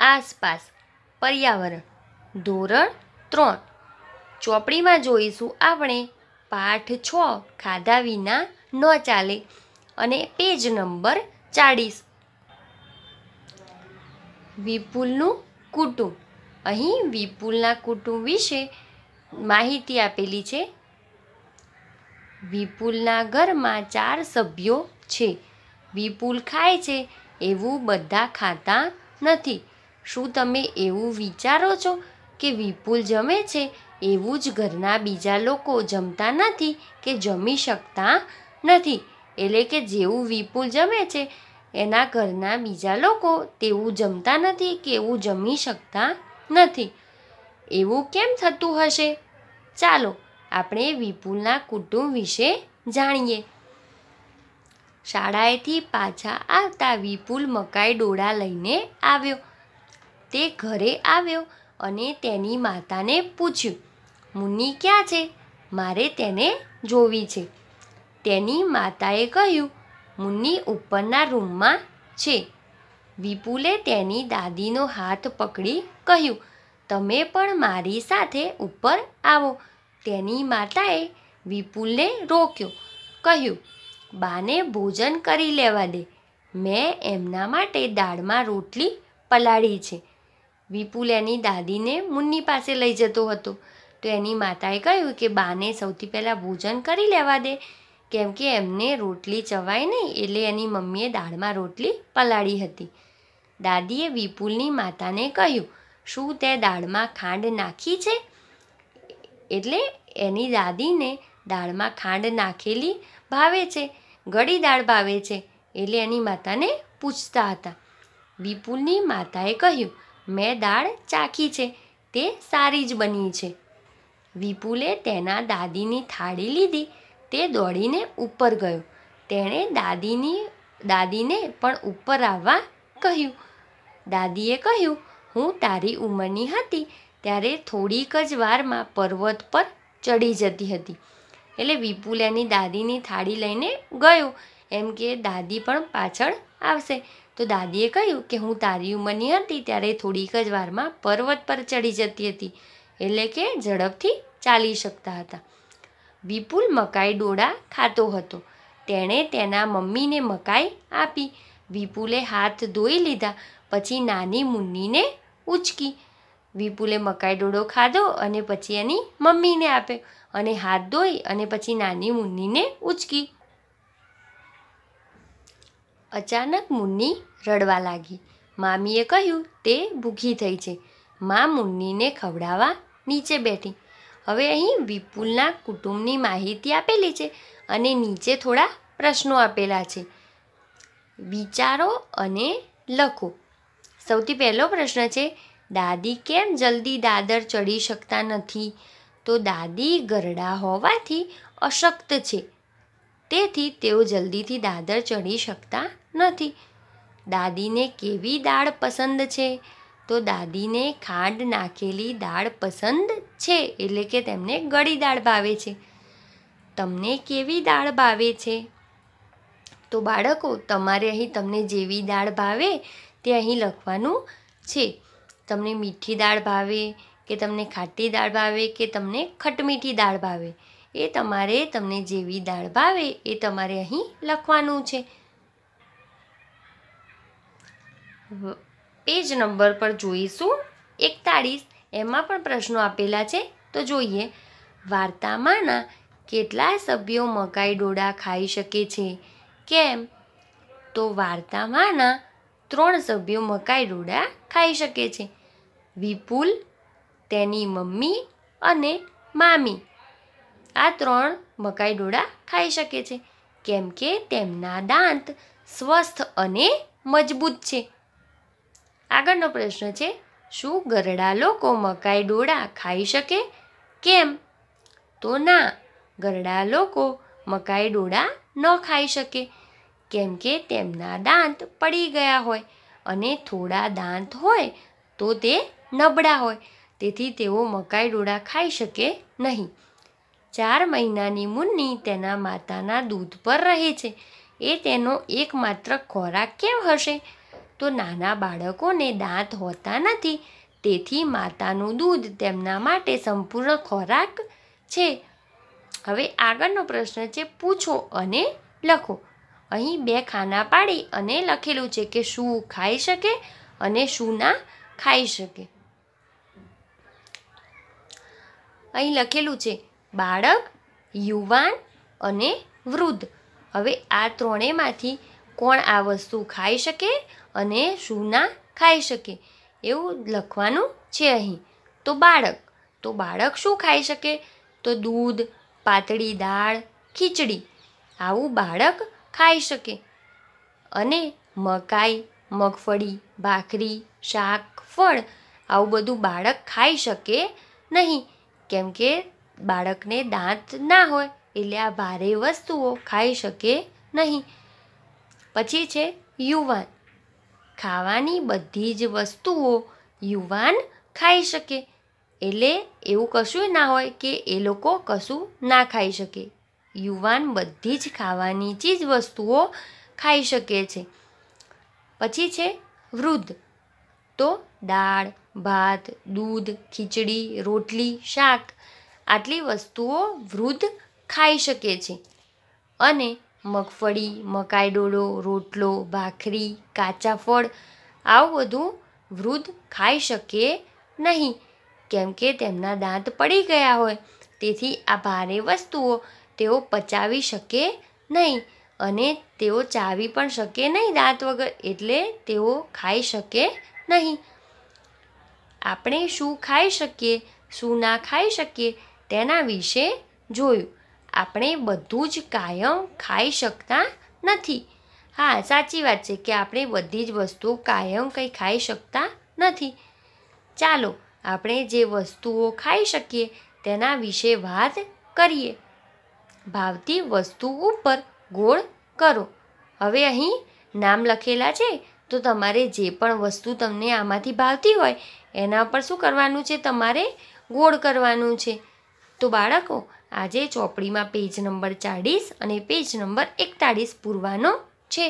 આસપાસ. પર્યાવરણ. ધોરણ ત્રણ. ચોપડીમાં જોઈશું આપણે પાઠ છ, ખાધા વિના ન ચાલે અને પેજ નંબર ચાળીસ. વિપુલનું કુટુંબ. અહીં વિપુલના કુટુંબ વિશે માહિતી આપેલી છે. વિપુલના ઘરમાં ચાર સભ્યો છે. વિપુલ ખાય છે, એવું બધા ખાતા નથી. શું તમે એવું વિચારો છો કે વિપુલ જમે છે? એવું જ ઘરના બીજા લોકો જમતા નથી કે જમી શકતા નથી. એટલે કે જેવું વિપુલ જમે છે, એના ઘરના બીજા લોકો તેવું જમતા નથી કે એવું જમી શકતા નથી. એવું કેમ થતું હશે? ચાલો, આપણે વિપુલના કુટુંબ વિશે જાણીએ. શાળાએથી પાછા આવતા વિપુલ મકાઈ ડોળા લઈને આવ્યો. તે ઘરે આવ્યો અને તેની માતાને પૂછ્યું મુન્ની ક્યાં છે? મારે તેને જોવી છે. તેની માતાએ કહ્યું મુન્ની ઉપરના રૂમમાં છે. વિપુલે તેની દાદીનો હાથ પકડી કહ્યું, તમે પણ મારી સાથે ઉપર આવો. તેની માતાએ વિપુલને રોક્યો, કહ્યું, બાને ભોજન કરી લેવા દે. મેં એમના માટે દાળમાં રોટલી પલાળી છે. વિપુલ એની દાદીને મુન્ની પાસે લઈ જતો હતો. તો એની માતાએ કહ્યું કે બાને સૌથી પહેલાં ભોજન કરી લેવા દે, કેમ કે એમને રોટલી ચવાય નહીં એટલે એની મમ્મીએ દાળમાં રોટલી પલાળી હતી. દાદીએ વિપુલની માતાને કહ્યું, શું તે દાળમાં ખાંડ નાખી છે? એટલે એની દાદીને દાળમાં ખાંડ નાખેલી ભાવે છે, ગળી દાળ ભાવે છે, એટલે એની માતાને પૂછતા હતા. વિપુલની માતાએ કહ્યું મેં દાળ ચાખી છે. તે સારી જ બની છે. વિપુલે તેના દાદીની થાળી લીધી. તે દોડીને ઉપર ગયો. તેણે દાદીની, દાદીને પણ ઉપર આવવા કહ્યું. દાદીએ કહ્યું, હું તારી ઉંમરની હતી, ત્યારે થોડીક જ વારમાં પર્વત પર ચડી જતી હતી. એટલે વિપુલ એની દાદીની થાળી લઈને ગયો. એમ કે દાદી પણ પાછળ આવશે. તો દાદીએ કહ્યું કે હું તારી ઉંમરની હતી ત્યારે થોડીક જ વારમાં પર્વત પર ચડી જતી હતી, એટલે કે ઝડપથી ચાલી શકતા હતા. વિપુલ મકાઈ ડોળા ખાતો હતો. તેણે તેના મમ્મીને મકાઈ આપી. વિપુલે હાથ ધોઈ લીધા, પછી નાની મુન્નીને ઉચકી. વિપુલે મકાઈ ડોળો ખાધો અને પછી એની મમ્મીને આપ્યો અને હાથ ધોઈ અને પછી નાની મુન્નીને ઉચકી. અચાનક મુન્ની રડવા લાગી. મામીએ કહ્યું, તે ભૂખી થઈ છે. મા મુન્નીને ખવડાવવા નીચે બેઠી. હવે અહીં વિપુલના કુટુંબની માહિતી આપેલી છે અને નીચે થોડા પ્રશ્નો આપેલા છે. વિચારો અને લખો. સૌથી પહેલો પ્રશ્ન છે, દાદી કેમ જલ્દી દાદર ચડી શકતા નથી? તો દાદી ગરડા હોવાથી અશક્ત છે. તેથી તેઓ જલ્દીથી દાદર ચડી શકતા નથી. દાદીને કેવી દાળ પસંદ છે? તો દાદીને ખાંડ નાખેલી દાળ પસંદ છે, એટલે કે તેમને ગળી દાળ ભાવે છે. તમને કેવી દાળ ભાવે છે? તો બાળકો, તમારે અહીં તમને જેવી દાળ ભાવે તે અહીં લખવાનું છે. તમને મીઠી દાળ ભાવે કે તમને ખાટી દાળ ભાવે કે તમને ખટમીઠી દાળ ભાવે? એ તમારે તમને જેવી દાળ ભાવે એ તમારે અહીં લખવાનું છે. પેજ નંબર પર જોઈશું. એકતાળીસ, એમાં પણ પ્રશ્નો આપેલા છે. તો જોઈએ, વાર્તામાંના કેટલા સભ્યો મકાઈ ડોડા ખાઈ શકે છે? કેમ? તો વાર્તામાંના ત્રણ સભ્યો મકાઈ ડોડા ખાઈ શકે છે. વિપુલ, તેની મમ્મી અને મામી. આ ત્રણ મકાઈ ડોળા ખાઈ શકે છે. કેમ કે તેમના દાંત સ્વસ્થ અને મજબૂત છે. આગળનો પ્રશ્ન છે, શું ગરડા લોકો મકાઈ ડોળા ખાઈ શકે? કેમ? તો ના, ગરડા લોકો મકાઈ ડોળા ન ખાઈ શકે. કેમ કે તેમના દાંત પડી ગયા હોય અને થોડા દાંત હોય તો તે નબળા હોય. તેથી તેઓ મકાઈ ડોળા ખાઈ શકે નહીં. ચાર મહિનાની મુન્ની તેના માતાના દૂધ પર રહે છે. એ તેનો એકમાત્ર ખોરાક કેમ હશે? તો નાના બાળકોને દાંત હોતા નથી, તેથી માતાનું દૂધ તેમના માટે સંપૂર્ણ ખોરાક છે. હવે આગળનો પ્રશ્ન છે, પૂછો અને લખો. અહીં બે ખાના પાડી અને લખેલું છે કે શું ખાઈ શકે અને શું ના ખાઈ શકે. અહીં લખેલું છે બાળક, યુવાન અને વૃદ્ધ. હવે આ ત્રણેયમાંથી કોણ આ વસ્તુ ખાઈ શકે અને શું ના ખાઈ શકે? એવું લખવાનું છે અહીં. તો બાળક તો બાળક શું ખાઈ શકે? તો દૂધ, પાતળી દાળ, ખીચડી. આવું બાળક ખાઈ શકે. અને મકાઈ, મગફળી, ભાખરી, શાક, ફળ, આવું બધું બાળક ખાઈ શકે નહીં. કેમ કે બાળકને દાંત ના હોય એટલે આ ભારે વસ્તુઓ ખાઈ શકે નહીં. પછી છે યુવાન. ખાવાની બધી જ વસ્તુઓ યુવાન ખાઈ શકે. એટલે એવું કશું ના હોય કે એ લોકો કશું ના ખાઈ શકે. યુવાન બધી જ ખાવાની ચીજ વસ્તુઓ ખાઈ શકે છે. પછી છે વૃદ્ધ. તો દાળ, ભાત, દૂધ, ખીચડી, રોટલી, શાક આટલી વસ્તુઓ વૃદ્ધ ખાઈ શકે છે. અને મગફળી, મકાઈ ડોળો રોટલો, ભાખરી, કાચા ફળ આવું બધું વૃદ્ધ ખાઈ શકે નહીં. કેમ કે તેમના દાંત પડી ગયા હોય. તેથી આ ભારે વસ્તુઓ તેઓ પચાવી શકે નહીં અને તેઓ ચાવી પણ શકે નહીં દાંત વગર એટલે તેઓ ખાઈ શકે નહીં. આપણે શું ખાઈ શકીએ, શું ના ખાઈ શકીએ તેના વિશે જોયું. આપણે બધું જ કાયમ ખાઈ શકતા નથી. હા, સાચી વાત છે કે આપણે બધી જ વસ્તુઓ કાયમ કંઈ ખાઈ શકતા નથી. ચાલો, આપણે જે વસ્તુઓ ખાઈ શકીએ તેના વિશે વાત કરીએ. ભાવતી વસ્તુ ઉપર ગોળ કરો. હવે અહીં નામ લખેલા છે, તો તમારે જે પણ વસ્તુ તમને આમાંથી ભાવતી હોય, એના પર શું કરવાનું છે? તમારે ગોળ કરવાનું છે. તો બાળકો આજે ચોપડીમાં પેજ નંબર ચાળીસ અને પેજ નંબર એકતાળીસ પૂરવાનો છે.